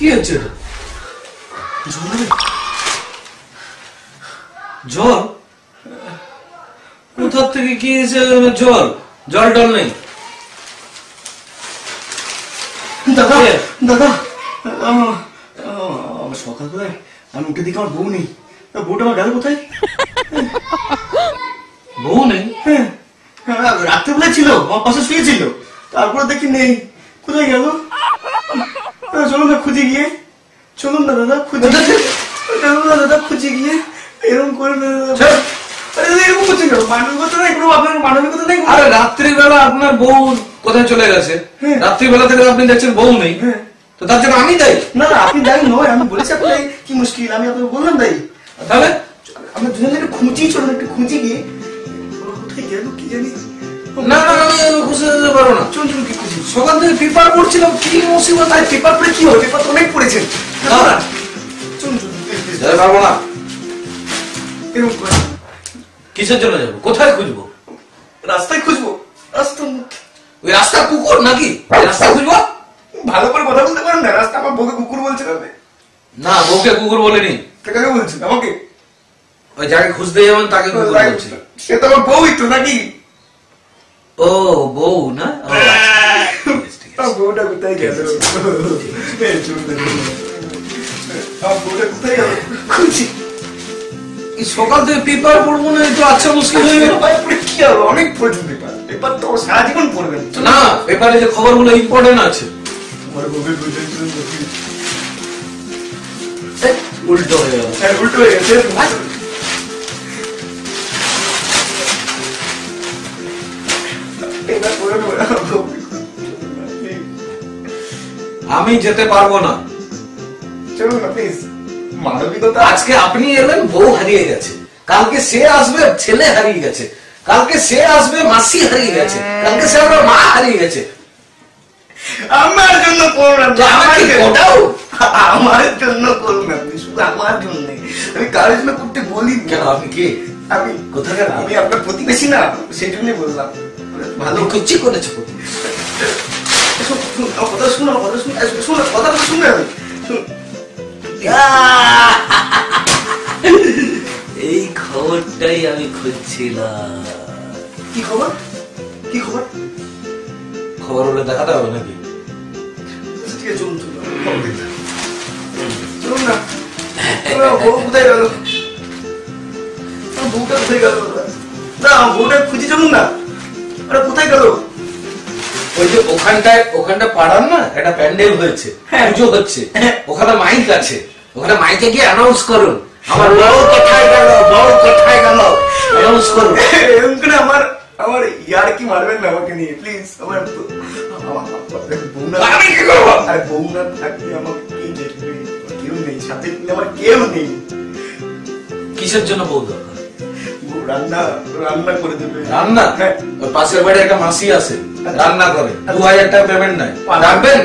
কি হচ্ছে? জল? জল? কোথার থেকে কি এসে টল নেই। দাদা দাদা আমার সকালবেলায় আমি উঠে দেখি আমার বউ নেই। তা বউটা আমার গেল কোথায়? বউ নেই? হ্যাঁ হ্যাঁ, রাত্রেবেলায় ছিল আমার পাশে শুয়েছিল। তারপরে দেখি নেই। কোথায় গেল? চলুন না খুঁজে গিয়ে। চলুন না দাদা খুঁজে দাদা, গিয়ে চলুন না দাদা খুঁজে গিয়ে। এরকম করে না দাদা। ছেড়ে। আরে দাদা, এরকম করছেন কেন? মানবিকতা নাই কোনো আপনার মানবিকতা নাই রাত্রিবেলা আপনার বউ কোথায় চলে গেছে? হ্যাঁ। রাত্রিবেলা থেকে আপনি দেখছেন বউ নেই। হ্যাঁ। তো তার জন্য আমি দায়ী। না না আপনি যাই নয় আমি বলেছি আপনাকে কি মুশকিল আমি আপনাকে বললাম তাই তাহলে? আমরা দুজন খুঁজি চলুন একটু খুঁজে গিয়ে। কোথায় গেল কি জানি। না না খুঁজে দিতে না। চলুন চলুন কি সকাল থেকে পেপার পড়ছিলাম কি মুসিবত তাই পেপার পড়ে কি হবে পেপার তো অনেক পড়েছেন না, পারব না। এরকম করে? কিসের জন্য যাব? কোথায় খুঁজবো? রাস্তায় খুঁজবো? রাস্তার মধ্যে। ওই রাস্তা কুকুর নাকি? রাস্তা খুঁজবো? ভালো করে কথা বলতে পারেন না। রাস্তা আমার বউকে কুকুর আপনি না? বউকে কুকুর বলেনি। কাকে বলছেন আমাকে? ওই যাকে খুঁজতে যাবেন তাকে কুকুর বলছি। সে তো আমার বউই তো নাকি? ও বউ না আচ্ছা, বউটা কোথায় গেল গেল সকাল থেকে পেপার পড়ব না তো আচ্ছা মুশকিল হয়ে গেল। কি হবে অনেক পড়েছেন পেপার। পেপার তো সারা জীবন পড়বেন না পেপারে যে খবরগুলো ইম্পর্টেন্ট আছে। উল্টো হয়ে গেল। হ্যাঁ উল্টো হয়ে গেছে। আমি যেতে পারব না। চলুন প্লিজ মানবিকতা আজকে আপনি এলেন বউ হারিয়ে গেছে। কালকে সে আসবে ছেলে হারিয়ে গেছে। কালকে সে আসবে মাসি হারিয়ে গেছে। কালকে সে আসবে মা হারিয়ে গেছে। আমার জন্য তো আমার আমার জন্য। ওটাও? আমার জন্য করুন আপনি শুধু আমার জন্য। আমি কারোর জন্য করতে বলি কেন আপনি কে? আমি কোথাকার? আমি আপনার প্রতিবেশী না সেই জন্যই বললাম। ভালো করেছ শুনুন, আমার কথা শুনুন আমার কথা শুনুন এই, শুনুন কথা শুনবে আমি এই খবরটাই আমি খুঁজছিলাম। কি খবর? কি খবর? খবর হলে দেখাতে হবে নাকি? আচ্ছা, ঠিক আছে চলুন চলুন। না। বউ কোথায় গেল? বউটা কোথায় গেল? না বউটা খুঁজে চলুন না। আরে কোথায় গেল? ওই যে ওখানটায় ওখানটা পাড়ার না একটা প্যান্ডেল হয়েছে। পুজো হচ্ছে। ওখানে মাইক আছে ওখানে মাইকে গিয়ে অ্যানাউন্স করুন। আমার বউ কোথায় গেল বউ কোথায় গেল অ্যানাউন্স করুন। এরকম করে আমার আমার ইয়ার কি মারবেন না আমাকে নিয়ে প্লিজ আমার বউ- আমার- আমার বউ না আমি কি করব? আরে বউ না থাকলে আমার কে দেখবে? কেউ নেই সাথে আমার কেউ নেই? কিসের জন্য বউ দরকার? রান্না রান্না করে দেবে। রান্না? হ্যাঁ। পাশের বাড়ি একটা মাসি আছে। রান্না করে দু হাজার টাকা পেমেন্ট নাই। রাখবেন?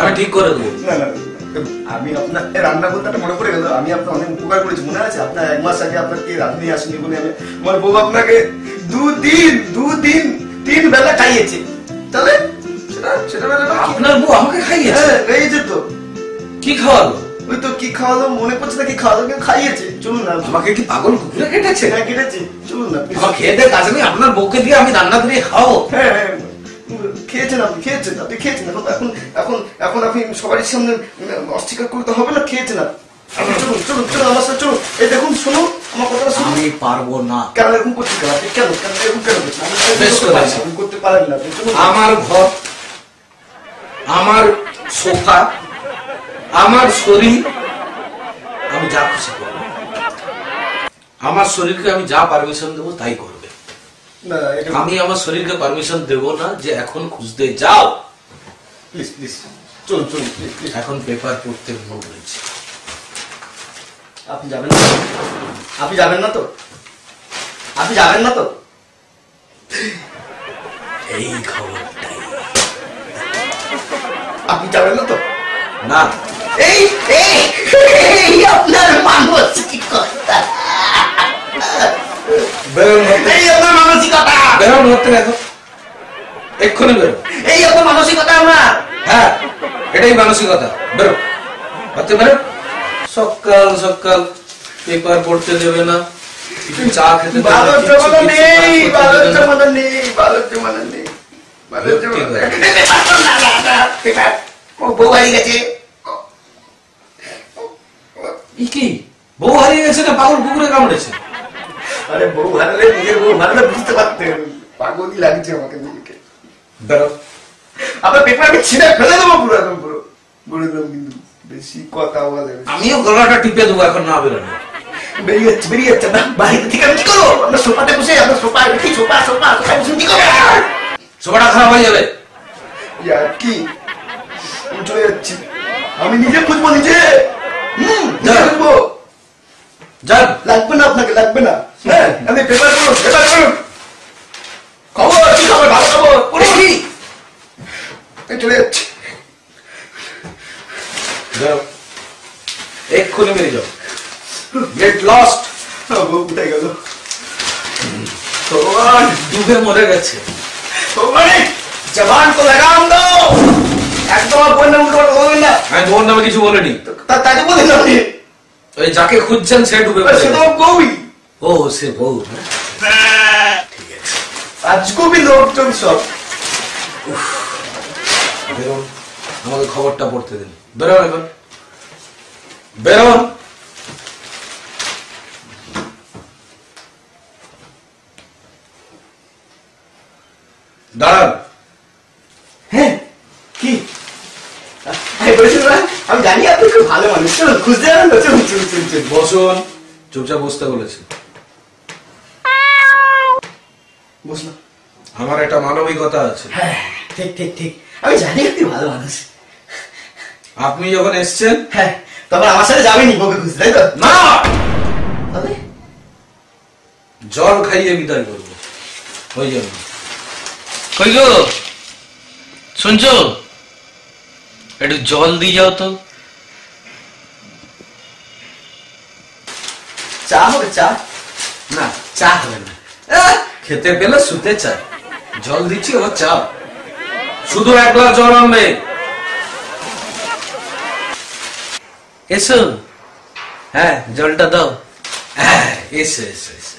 আমি ঠিক করে দেবো। আমি আপনার রান্না একটা মনে পড়ে গেল। আমি আপনার অনেক উপকার করেছি। মনে আছে? আপনার এক মাস আগে আপনাকে রাঁধুনি আসেনি বলে আমি আমার বউ আপনাকে দুদিন দুদিন তিন বেলা খাইয়েছে। তাহলে সেটা সেটা বেলা আপনার বউ আমাকে খাইয়েছে? হ্যাঁ রয়েছে তো। কি খাওয়ালো? ওই তো কি খাওয়ালো? মনে পড়ছে না কি খাওয়ালো? কিন্তু খাইয়েছে। চলুন না। আমাকে কি পাগল কুকুরে কেটেছে? হ্যাঁ কেটেছে। চলুন না আমার খেয়ে নেই। আপনার বউকে দিয়ে আমি রান্না করে খাও হ্যাঁ হ্যাঁ। খেয়েছেন আপনি খেয়েছেন। আপনি খেয়েছেন এখন এখন এখন এখন আপনি সবারই সামনে অস্বীকার করতে হবে না খেয়েছেন আপনি। আপনি চলুন চলুন চলুন আমার সাথে চলুন। এই দেখুন শুনুন আমার কথাটা শুনুন। আমি পারব না। কেন এরকম কেন? আপনি কেন কেন এরকম কেন করছেন? আপনি এরকম বেশ করতে পারেন না, আমার ঘর আমার সোফা আমার শরীর আমি যা খুশি করব। আমার শরীরকে আমি যা পারমিশন দেবো তাই করবে। আমি আমার শরীরকে পারমিশন দেব না যে এখন খুঁজতে যাও। প্লিজ প্লিজ চলুন চলুন এখন পেপার পড়তে মুড হয়েছে। আপনি যাবেন না? আপনি যাবেন না তো? আপনি যাবেন না তো? এই খবরটাই। আপনি যাবেন না তো? না। এই এই আপনার বেরোন ঘর থেকে। এই আপনার বেরোন ঘর থেকে এখন এক্ষুনি বেরো। এই আপনার মানসিকতা আমার। হ্যাঁ এটাই মানসিকতা। বেরো। হাতে বেরো। সকাল সকাল। পেপার পড়তে দেবে না। চা খেতে নেই নেই নেই হারিয়ে গেছে। কি? বউ হারিয়ে গেছে না? পাগল কুকুরে কামড়েছে? আরে বউ হারালে নিজের বউ হারালে বুঝতে পারতেন। পাগলই লাগছে আমাকে নিজেকে। আপনার পেপার আমি ছিঁড়ে ফেলে দেবো পুরো একদম পুরো। বলে দেবো কিন্তু বেশি কথা বলে আমিও গলাটা টিপে দেবো এখন না বেরোলে বেরিয়ে যাচ্ছে বেরিয়ে যাচ্ছে। না বাড়িতে থেকে আমি কি করব? আমরা সোফাতে বসে আমরা সোফা কি সোফা সোফা সোফা বসে কি করব? সোফাটা খারাপ হয়ে যাবে। ইয়ার কি? চলে যাচ্ছি। আমি নিজে খুঁজবো নিজে। হুম নিজে যা। যান লাগবে না আপনাকে লাগবে না। হ্যাঁ আমি পেপার করুন পেপার করুন খবর কি খবর ভালো খবর করুন দেখি আমি চলে যাচ্ছি যাও এক্ষুনি বেরিয়ে যাও গেট লস্ট আমার বউ কোথায় গেল ভগবান ডুবে মরে গেছে ভগবান জবান লাগাম একদম আর বন্যা উল্টো পাল্টা বলবেন না আমি তোমার নামে কিছু বলিনি তা- তাকে বলেন না আপনি ওই যাকে খুঁজছেন সে ডুবে সে তো বউই ও সে বউ হ্যাঁ? ঠিক আছে আজকেও বি লোকজন সব। বেরোন আমাকে খবরটা পড়তে দিন। বেরোন এবার। বেরোন। দাঁড়ান। হ্যাঁ কি? আমি জানি আপনি খুব ভালো মানুষ। খুঁজতে যাবেন বসুন চুপচাপ বসতে বলেছি। বসলাম আমার একটা মানবিকতা আছে। হ্যাঁ ঠিক ঠিক ঠিক। আমি জানি আপনি ভালো মানুষ। আপনি যখন এসছেন হ্যাঁ তখন আমার সাথে যাবেনি বউকে খুঁজতে তাই তো? না! তবে? জল খাইয়ে বিদায় করব। ওই জন্য। কই গো? শুনছো? একটু জল দিয়ে যাও তো। চা হবে চা? না। চা হবে না। আহ, খেতে পেলে শুতে চাই জল দিচ্ছি ও চা। শুধু এক গ্লাস জল আনবে। এসো। হ্যাঁ জলটা দাও। হ্যাঁ, এসে এসে এসে।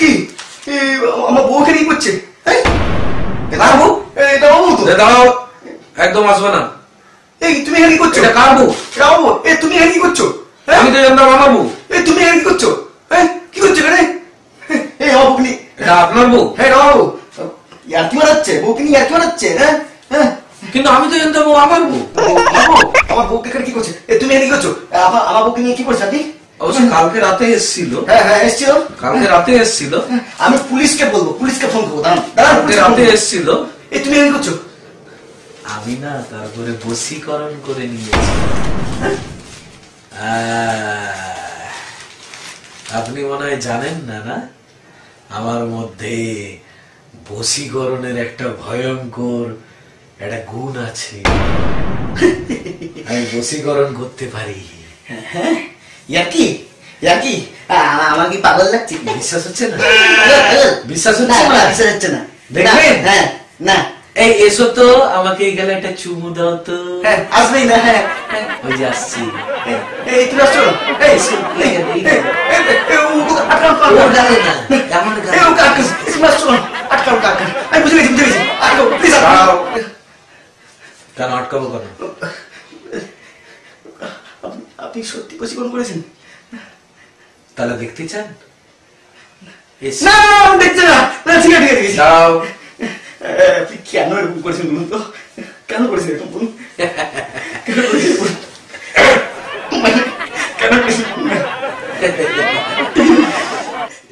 কি আমার বউ এখানে কি করছে? এই, কার বউ? এটা আমার তো। দাঁড়াও। একদম আসবে না। এই তুমি করছ? এটা কার বউ? এটা আমার এ তুমি করছ? হ্যাঁ? আমি তো জানতাম আমার বউ এই তুমি এখানে কি করছ হ্যাঁ কি করছ এখানে এই আমার বউকে নিয়ে এটা আপনার বউ হ্যাঁ এটা আমার বউ ইয়ার্কি মারাচ্ছে বউকে নিয়ে ইয়ার্কি মারাচ্ছে হ্যাঁ? হ্যাঁ? কিন্তু আমি তো জানতাম ও আমার বউ। আমার বউকে এখানে কি করছে? এ তুমি এখানে কি করছ আমার আমার বউকে নিয়ে কি করছ আপনি অবশ্য কালকে রাতে এসছিল। হ্যাঁ হ্যাঁ এসছিল। কালকে রাতে এসছিল। আমি পুলিশকে বলব পুলিশকে ফোন করব দাঁড়ান কালকে রাতে। এসছিল। এ তুমি এখানে করছ আমি না তারপরে বশীকরণ করে নিয়েছি। আপনি মনে হয় জানেন না না? আমার মধ্যে বশীকরণের একটা ভয়ঙ্কর একটা গুণ আছে আমি বশীকরণ করতে পারি হ্যাঁ ইয়ার্কি ইয়ার্কি আমার কি পাগল লাগছে বিশ্বাস হচ্ছে না। বিশ্বাস হচ্ছে না, বিশ্বাস হচ্ছে না দেখবেন? হ্যাঁ না এই এসো তো আমাকে এই গেলে একটা চুমু দাও তো হ্যাঁ আসবেই না হ্যাঁ হ্যাঁ। ওই যে আসছি এই, তুমি আসছো? এই, এই, এই, ও, না, ও, তুমি আসছো? আটকাও। আমি বুঝে গেছি, বুঝে গেছি। আটকাও, please আটকাও। কেন আটকাবো কেন? আপনি- সত্যি করেছেন? তাহলে দেখতে চান? না আমি দেখছি না। না ঠিক আছে ঠিক আছে, দাও আপনি কেন এরকম করেছেন বলুন তো? কেন করেছেন এরকম বলুন? কেন করেছেন বলুন? কেন করেছেন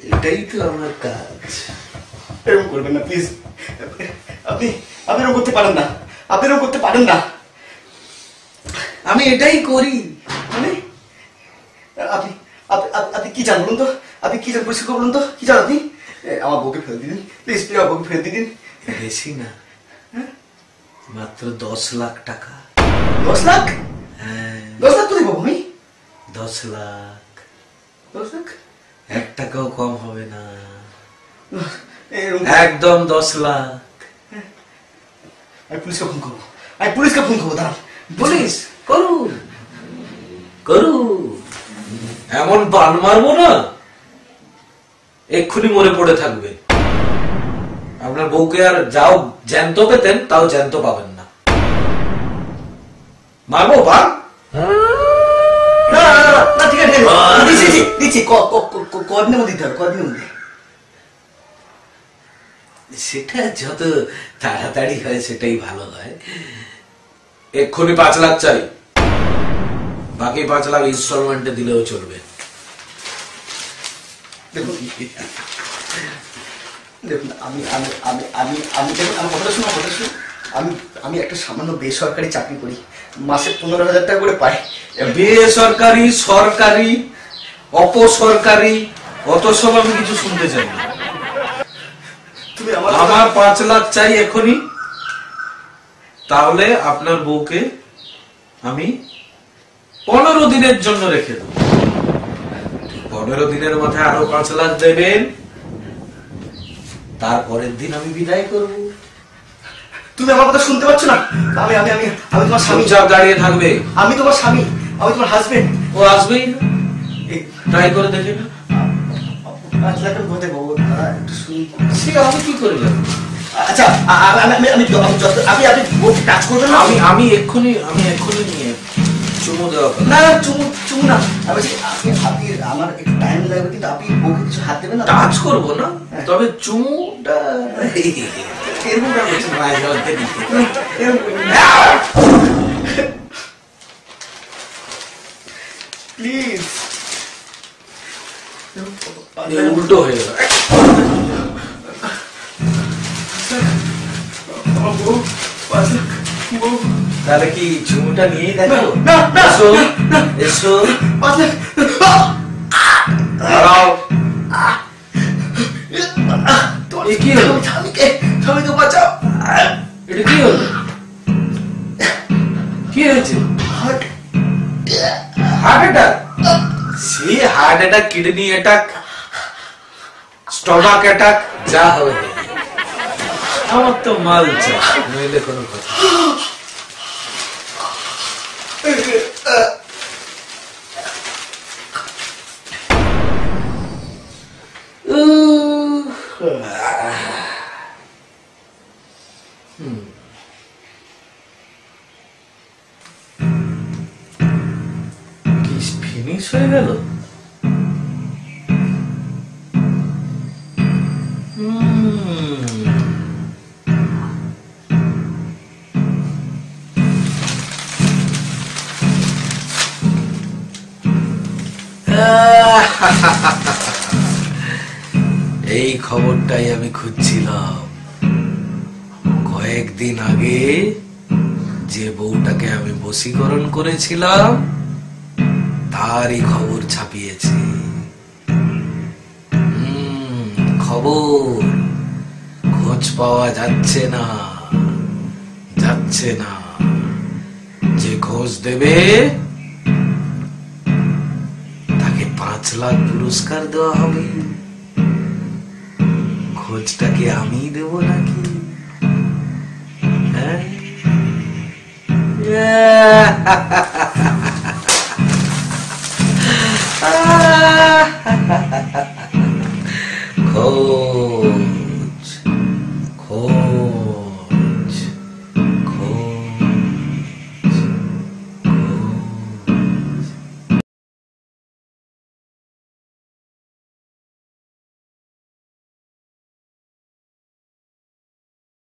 এটাই তো আমার কাজ। করবেন না প্লিজ আপনি আপনি এরকম করতে পারেন না আপনি এরকম করতে পারেন না। আমি এটাই করি। মানে আপনি আপনি- কি চান বলুন তো? আপনি কি চান পরিষ্কার বলুন তো? কি চান আপনি? আমার বউকে ফেরত দিন। প্লিজ প্লিজ আমার বউকে ফেরত দিন। বেশি না। মাত্র দশ লাখ টাকা। দশ লাখ? হ্যাঁ। দশ লাখ কোথায় পাবো আমি? দশ লাখ। দশ লাখ? এক টাকাও কম হবে না। একদম দশ লাখ আমি পুলিশকে ফোন করব আমি পুলিশকে ফোন করব দাঁড়ান পুলিশ করুন করুন এমন বান মারবো না এক্ষুনি মরে পড়ে থাকবে আপনার বউকে আর যাও জ্যান্ত পেতেন তাও জ্যান্ত পাবেন না মারবো বান না না, না, ঠিক আছে দিচ্ছি দিচ্ছি, কদিনের মধ্যে দিতে হবে কদিনের মধ্যে সেটা যত তাড়াতাড়ি হয় সেটাই ভালো হয়। এক্ষুনি পাঁচ লাখ চাই। বাকি পাঁচ লাখ ইনস্টলমেন্টে দিলেও চলবে। দেখুন দেখুন আমি আমি আমি আমি আমি দেখুন আমার কথাটা শুনুন কথা আমি আমি একটা সামান্য বেসরকারি চাকরি করি। মাসে পনেরো হাজার টাকা করে পাই। বেসরকারি সরকারি অপসরকারি অত সব আমি কিছু শুনতে চাই না। আমার পাঁচ লাখ চাই এখনই। তাহলে আপনার বউকে আমি পনেরো দিনের জন্য রেখে দেবো। পনেরো দিনের মাথায় আরও পাঁচ লাখ দেবেন। তারপরের দিন আমি বিদায় করব। তুমি আমার কথা শুনতে পাচ্ছ না? আমি আমি আমি আমি তোমার স্বামী। চুপচাপ দাঁড়িয়ে থাকবে। আমি তোমার স্বামী আমি তোমার হাজবেন্ড ও আসবেই না। ট্রাই করে দেখে না পাঁচ লাখের টাকা কোথায় পাবো দাঁড়া, একটু শুনি সে আমি কি করে যাব আচ্ছা আ- আ- আমি আমি আমি আমি যত- আপনি আপনি কাজ করবেন না? আমি আমি এক্ষুনি আমি এক্ষুনি নিয়ে চুমু দেওয়া না না চুমু চুমু না। আমি আপনি আপনি আমার একটু টাইম লাগবে কিন্তু আপনি বউকে কিছু হাত দেবেন না? টাচ করব না? তবে চুমুটা এরকম। প্লিজ উল্টো হয়ে গেল তাহলে কি চুমুটা নিয়েই দেখো এসো এসো দাঁড়াও কি হলো? স্বামীকে স্বামীকে বাঁচাও এটা কি হলো কি হয়েছে হার্ট হার্ট অ্যাটাক সে heart attack kidney attack stomach attack যা হবে। আমার তো মাল চা নইলে কোনো কথা হয়ে গেল এই খবরটাই আমি খুঁজছিলাম। কয়েকদিন আগে যে বউটাকে আমি বশীকরণ করেছিলাম তারই খবর ছাপিয়েছে। খবর খোঁজ পাওয়া যাচ্ছে না যাচ্ছে না। যে খোঁজ দেবে, তাকে পাঁচ লাখ পুরস্কার দেওয়া হবে। খোঁজটা কি আমি দেব নাকি? হ্যাঁ?